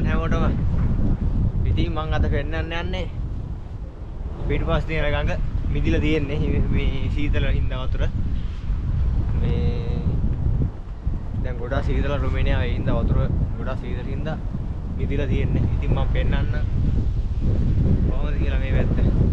අයිබෝන් හැමෝටම. ඉතින් මං අද පෙන්වන්න යන්නේ පිටිපස්ස තියෙන ගඟ මිදිලා තියෙන්නේ මේ සීතල හින්දා වතුර. මේ දැන් ගොඩාක් සීතල රුමේනියාවේ හින්දා වතුර ගොඩාක් සීතල හින්දා මිදිලා තියෙන්නේ. ඉතින් මං පෙන්වන්න කොහොමද කියලා මේ පැත්ත.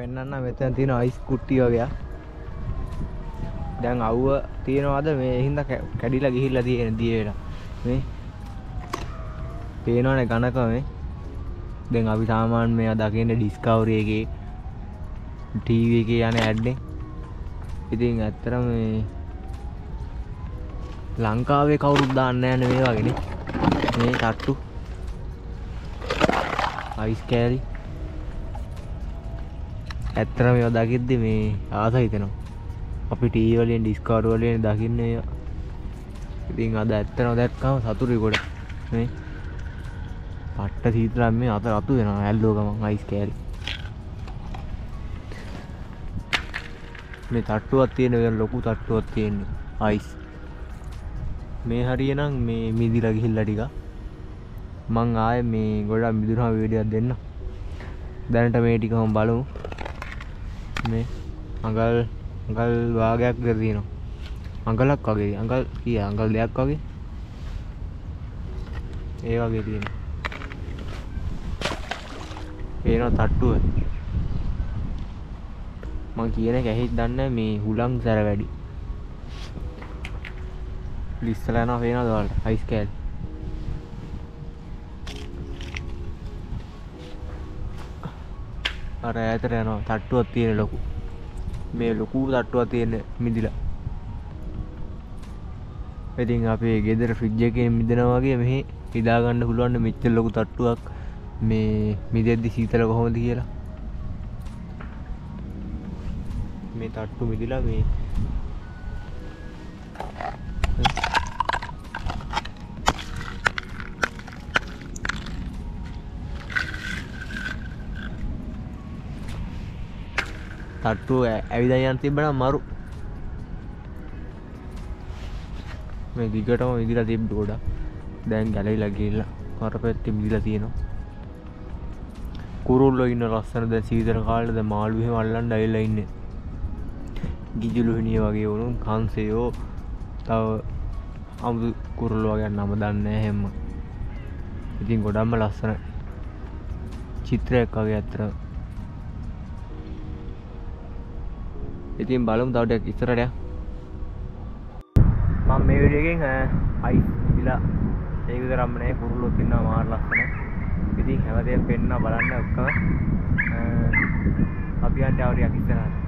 ඔයාලට පෙන්වන්න මෙතන තියෙන අයිස් කුට්ටි වගේ. දැන් අවුව තියෙනවද? මේ හින්දා කැ- කැඩිලා ගිහිල්ලා තියෙන දිය වෙලා. මේ පේනවනේ ඝනක මේ. දැන් අපි සාමාන්‍ය මේවා දකින්නේ ඩිස්කවරි එකේ ටීවී එකේ යන ඇඩ් එක ඉතින් ඇත්තටම මේ ලංකාවේ කවුරුත් දාන්නේ නැහැ මේ වගේනේ මේ තට්ටු. අයිස් කෑලි ඇත්තට මේවා දකිද්දි මේ ආස හිතෙනවා. අපි ටී වලින් ඩිස්කවර් වලින් දකින්නේ ඒවා. ඉතින් අද ඇත්තටම දැක්කම සතුටුයි ගොඩ මේ පට්ට සීතලක් මේ අත රතු වෙනවා ඇල්ලුව ගමන් අයිස් කෑලි මේ තට්ටුවක් තියෙන වෙන ලොකු තට්ටුවක් තියෙන්නේ අයිස් මේ හරියනම් මේ මිදිලා ගිහිල්ලා ටික මං ආයේ මේ ගොඩක් මිදුණා වීඩියෝක් දෙන්න. දැනට මේ ටික මම බලමු. මේ අඟල් අඟල් වාගයක් විතර තියෙනවා. අඟලක් වගේ අඟල් කිය අඟල් දෙයක් වගේ. ඒ වගේ තියෙනවා. පේනවා තට්ටුව. මං කියන එක ඇහිත් දන්නේ නැහැ මේ හුලං සැර වැඩි. ලිස්සලා යනවා පේනවද ඔයාලට? අයිස් කෑලි අර ඈතට යනවා තට්ටුවක් තියෙන ලොකු. මේ ලොකු තට්ටුවක් තියෙන මිදිලා. ඉතින් අපේ ගෙදර ෆ්‍රිජ් එකේ මිදෙනවා වගේ මෙහි හිදාගන්න පුළුවන් මෙච්චර ලොකු තට්ටුවක් මේ මිදෙද්දි සීතල කොහොමද කියලා. මේ තට්ටු මිදිලා මේ තට්ටුව ඇවිදන් යන්න තිබ්බනම් මරු. මේ දිගටම විදිලා තිබ්බ ගොඩක්. දැන් ගැලවිලා ගිහිල්ලා අර පැත්තේ මිදිලා තියෙනවා. කුරුල්ලෝ ඉන්න ලස්සන දැන් සීතල කාලේ දැන් මාළු එහෙම අල්ලන්න ඇවිල්ලා ඉන්නේ. ගිජුළු හිණිය වගේ වුණු කංසයෝ තව අමුතු කුරුල්ලෝ වගේ නම දන්නේ නැහැ හැම ඉතින් ගොඩක්ම ලස්සන චිත්‍රයක් වගේ අතර ඉතින් බලමු තව ටිකක් ඉස්සරහට යන්න. මම මේ වීඩියෝ එකෙන් අයිස් දිලා ඒක විතරක්ම නෙවෙයි කුරුල්ලොත් ඉන්නවා මාර ලස්සන. ඉතින් හැමදේම පෙන්නවා බලන්න ඔක්කොම. අ, අපි යන්නේ තව ටිකක් ඉස්සරහට.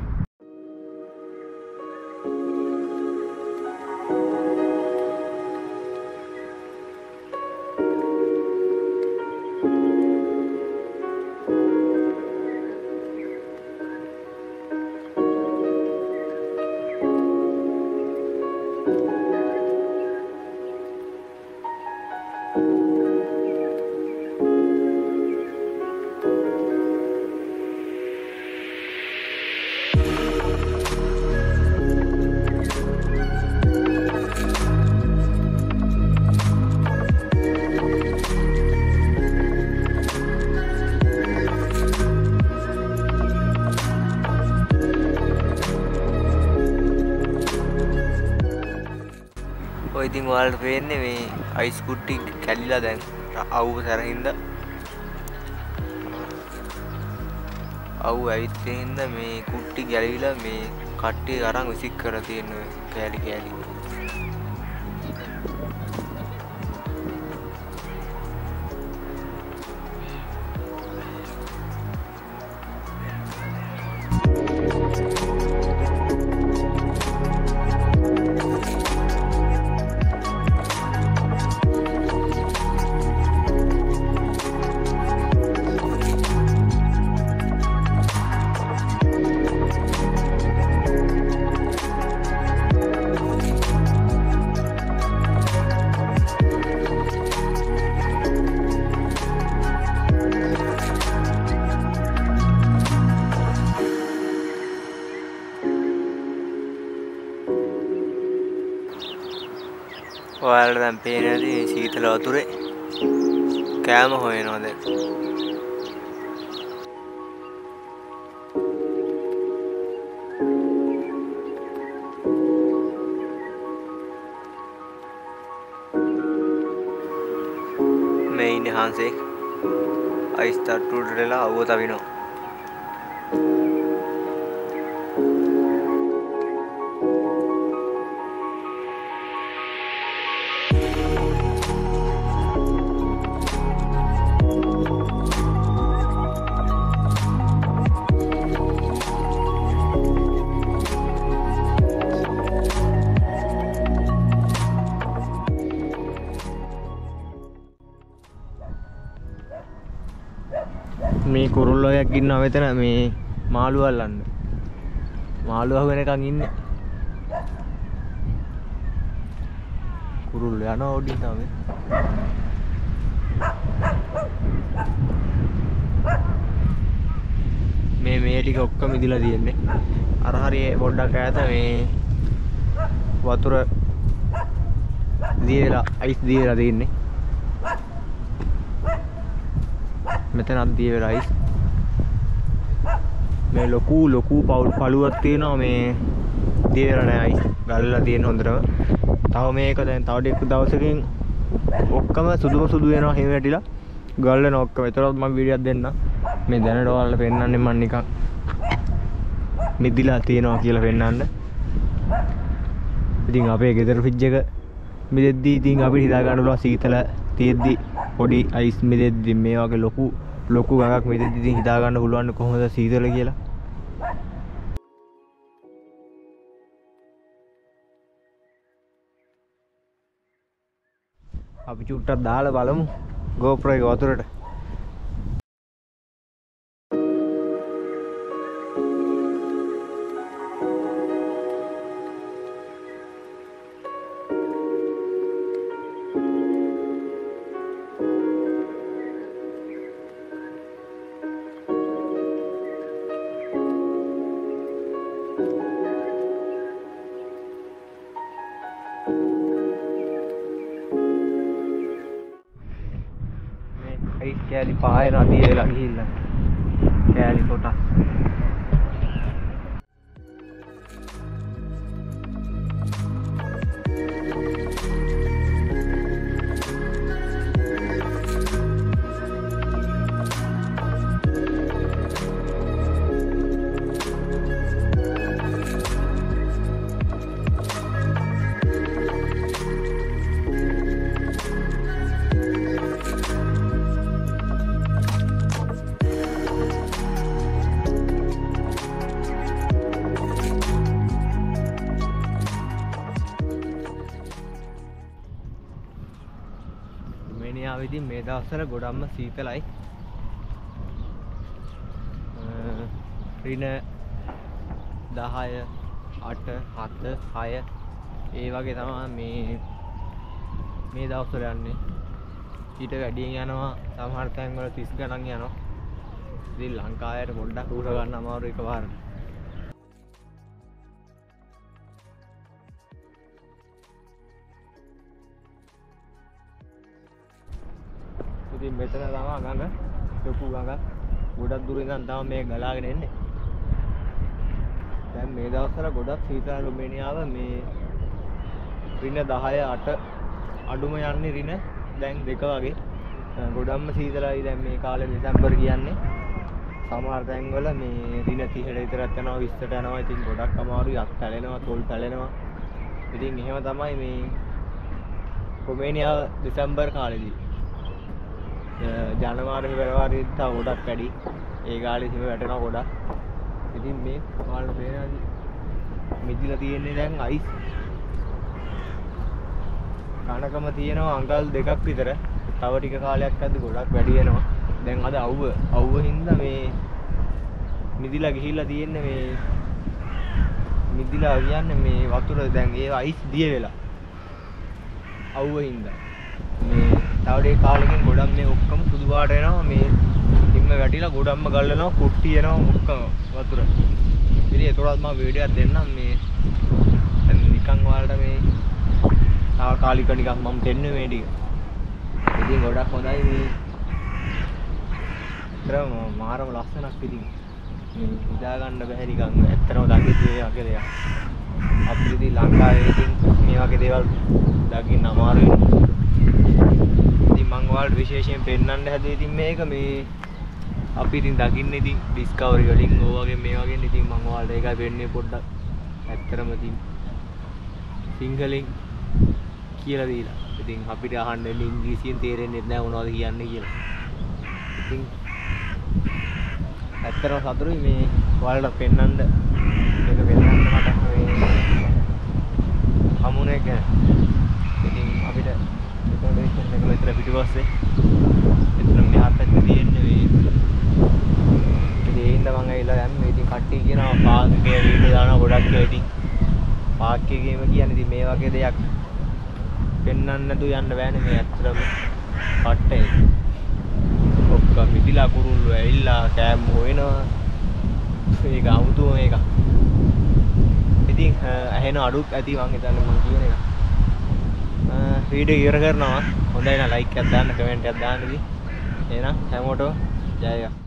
ඔය ඉතින් ඔයාලට පේන්නේ මේ අයිස් කුට්ටි කැඩිලා දැන් අවුව සැරහින්ද? අවු ඇවිත් හින්දා මේ කුට්ටි ගැලවිලා මේ කට්ටිය අරන් විසික් කර තියෙන ඔය කෑලි කෑලි. ඔයාලට දැන් පේන ඇති මේ සීතල වතුරේ කෑම හොයනවා දැන්. මේ ඉන්නේ හාන්සෙක් අයිස් තට්ටුවට වෙලා අවුව තවිනවා කුරුල්ලොයක් ඉන්නවා මෙතන මේ මාළු අල්ලන්න. මාළු අහුවෙනකන් ඉන්නේ. කුරුල්ල යනවා උඩින් තමයි. මේ මේ ටික ඔක්කොම ඉදිලා තියෙන්නේ. අර හරිය පොඩ්ඩක් ඈත මේ වතුර දියලා අයිස් දියලා තියෙන්නේ. මෙතනත් දිය වෙලා අයිස් මේ ලොකු ලොකු පවුල් පළුවක් තියෙනවා මේ දිය වෙලා නෑ අයිස් ගලලා තියෙන හොඳටම. තව මේක දැන් තව ටික දවසකින් ඔක්කොම සුදුම සුදු වෙනවා හිම වැටිලා. ගල්ලන ඔක්කොම ඒතරත් මම වීඩියෝක් දෙන්න මේ දැනට ඔයාලට පෙන්වන්නේ මම නිකන් මිදිලා තියෙනවා කියලා පෙන්වන්න. ඉතින් අපේ ගෙදර ෆ්‍රිජ් එක මිදෙද්දී ඉතින් අපිට හිතා ගන්න පුළුවන් සීතල තියෙද්දි පොඩි අයිස් මිදෙද්දි මේ වගේ ලොකු ලොකු ගඟක් මිදෙද්දි ඉතින් හිතා ගන්න පුළුවන් කොහොමද සීතල කියලා? අපි චුට්ටක් දාලා බලමු GoPro එක වතුරට. කෑලි පායන අදිය වෙලා ගිහිල්ලා. කෑලි කොටස්. රුමේනියාව ඉතින් මේ දවස්වල ගොඩක්ම සීතලයි. අ, රින 10 8 7 6 ඒ වගේ තමයි මේ මේ දවස්වල යන්නේ. ඊට වැඩියෙන් යනවා සමහර තැන්වල 30 ගණන් යනවා. ඉතින් ලංකාවයට පොඩ්ඩක් උර ගන්න අමාරු එකපාරට. ඉතින් මෙතන තමයි ගඟ ලොකු ගඟක් ගොඩක් දුර ඉඳන් තමයි මේ ගලාගෙන එන්නේ. දැන් මේ දවස්වල ගොඩක් සීතල රුමේනියාව මේ රින 10 8 අඩුම යන්නේ රින දැන් දෙක වගේ. අ, ගොඩක්ම සීතලයි දැන් මේ කාලේ දෙසැම්බර් කියන්නේ. සමහර තැන්වල මේ රින 30ට විතරක් යනවා 20ට යනවා. ඉතින් ගොඩක් අමාරුයි. අත් පැලෙනවා තොල් පැලෙනවා. ඉතින් එහෙම තමයි මේ රුමේනියාව දෙසැම්බර් කාලෙදී. ජනවාරි පෙරවාරිත් තව ගොඩක් වැඩි. ඒ කාලේ හිම වැටෙනවා ගොඩක්. ඉතින් මේ ඔයාලට පේනවාද මිදිලා තියෙන්නේ දැන් අයිස් කනකම තියෙනවා අඟල් දෙකක් විතර. තව ටික කාලයක් ඇද්දි ගොඩක් වැඩි වෙනවා. දැන් අද අවුව අවුව හින්දා මේ මිදිලා ගිහිල්ලා තියෙන්නේ මේ මිදිලා කියන්නේ මේ වතුර දැන් ඒ අයිස් දිය වෙලා. අවුව හින්දා. මේ තව ටික කාලෙකින් ගොඩක් මේ ඔක්කොම සුදු පාට වෙනවා මේ හිම්ම වැටිලා ගොඩක්ම ගල් වෙනවා කුට්ටි එනවා ඔක්කොම වතුර. ඉතින් ඒතරත් මම වීඩියෝ එකක් දෙන්නම් මේ දැන් නිකන් ඔයාලට මේ තාවකාලික නිකන් මම දෙන්නේ මේ ටික. ඉතින් ගොඩක් හොඳයි මේ. තරම මාරම ලස්සනක් ඉතින්. මේ හිතා ගන්න බැහැ නිකන් ඇත්තටම දකිද්දි ඒ වගේ දෙයක්. අපිට ඉතින් ලංකාවේ ඉතින් මේ වගේ දේවල් දකින්න අමාරුයි. ඉතින් මම ඔයාලට විශේෂයෙන් පෙන්වන්න හැදුවේ ඉතින් මේක මේ අපි ඉතින් දකින්න ඉතින් ඩිස්කවරි වලින් ඕ වගේ මේ වගේ ඉතින් මම ඔයාලට ඒකයි වෙන්නේ පොඩ්ඩක් ඇත්තටම ඉතින් සිංහලෙන් කියලා දීලා. ඉතින් අපිට අහන්න එන්නේ ඉංග්‍රීසියෙන් තේරෙන්නේ නැහැ මොනවද කියන්නේ කියලා. ඉතින් ඇත්තටම සතුටුයි මේ ඔයාලට පෙන්වන්න මේක පෙන්වන්න මට මේ හමුනේ ගැන. ඉතින් අපිට accommodation එක විතර පිටිපස්සේ එතන මෙහාට පැත්තේ තියෙන්නේ මේ. ඉතින් ඒ හින්දා මම ඇවිල්ලා යන්නේ. ඉතින් කට්ටිය කියනවා පාක් එකේ වීඩියෝ දානවා ගොඩක් ඒවා ඉතින් පාක් එකේම කියන්නේ ඉතින් මේ වගේ දෙයක් පෙන්වන්න නැතුව යන්න බෑනේ මේ ඇත්තටම පට්ටේ ඔක්කොම මිදිලා කුරුල්ලෝ ඇවිල්ලා කෑම් හොයනවා. ඒක අමුතුම මේක ඉතින් ඇහෙන අඩුක් ඇති මං හිතන්නේ මං කියන එක. වීඩියෝ ඉවර කරනවා හොඳයි නම් ලයික් එකක් දාන්න කමෙන්ට් එකක් දාන්න ඉතින් එහෙනම් හැමෝටම ජය වේවා